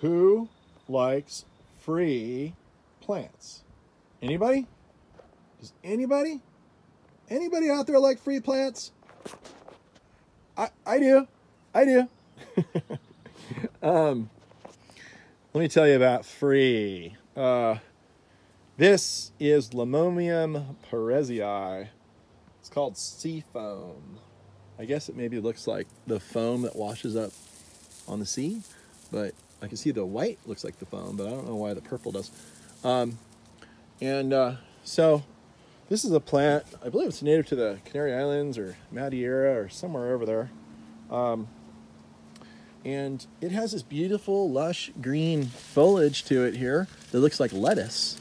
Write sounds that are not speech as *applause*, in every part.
Who likes free plants? Anybody? Does anybody? Anybody out there like free plants? I I do. I do. *laughs* um, let me tell you about free. Uh, this is Limonium perezii. It's called sea foam. I guess it maybe looks like the foam that washes up on the sea, but I can see the white looks like the foam, but I don't know why the purple does. Um, and uh, so this is a plant, I believe it's native to the Canary Islands or Madeira or somewhere over there. Um, and it has this beautiful, lush green foliage to it here that looks like lettuce.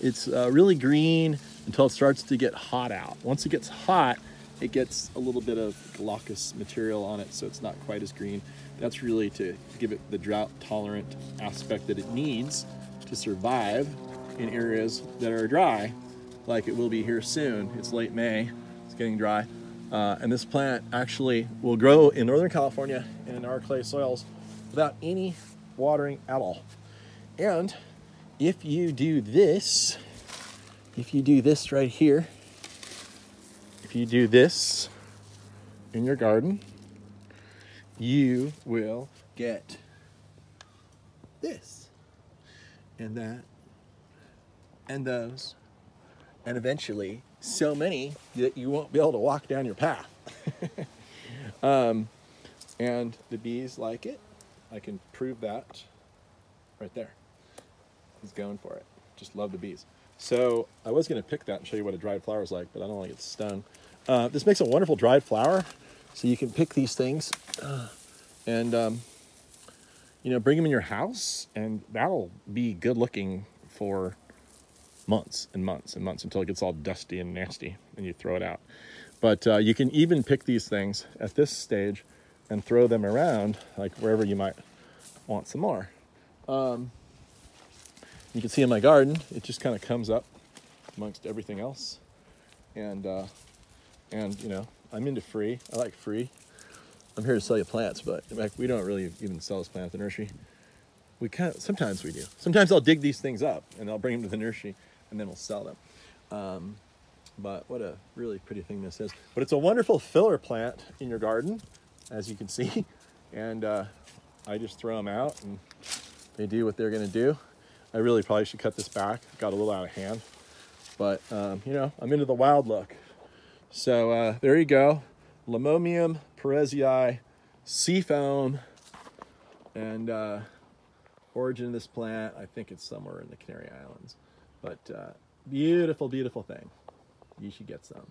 It's uh, really green until it starts to get hot out. Once it gets hot, it gets a little bit of glaucous material on it, so it's not quite as green. That's really to give it the drought tolerant aspect that it needs to survive in areas that are dry, like it will be here soon. It's late May, it's getting dry. Uh, and this plant actually will grow in Northern California in our clay soils without any watering at all. And if you do this, if you do this right here, if you do this in your garden, you will get this and that and those and eventually so many that you won't be able to walk down your path. *laughs* um, and the bees like it. I can prove that right there. He's going for it. Just love the bees. So I was going to pick that and show you what a dried flower is like, but I don't want to get stung. Uh, this makes a wonderful dried flower. So you can pick these things uh, and, um, you know, bring them in your house and that'll be good looking for months and months and months until it gets all dusty and nasty and you throw it out. But uh, you can even pick these things at this stage and throw them around like wherever you might want some more. Um, you can see in my garden, it just kind of comes up amongst everything else. And, uh, and you know, I'm into free. I like free. I'm here to sell you plants, but we don't really even sell this plant at the nursery. We kind of, sometimes we do. Sometimes I'll dig these things up and I'll bring them to the nursery and then we'll sell them. Um, but what a really pretty thing this is. But it's a wonderful filler plant in your garden, as you can see. *laughs* And uh, I just throw them out and they do what they're gonna do. I really probably should cut this back. Got a little out of hand. But, um, you know, I'm into the wild look. So uh, there you go. Limonium perezii, sea foam, and uh, origin of this plant, I think it's somewhere in the Canary Islands. But uh, beautiful, beautiful thing. You should get some.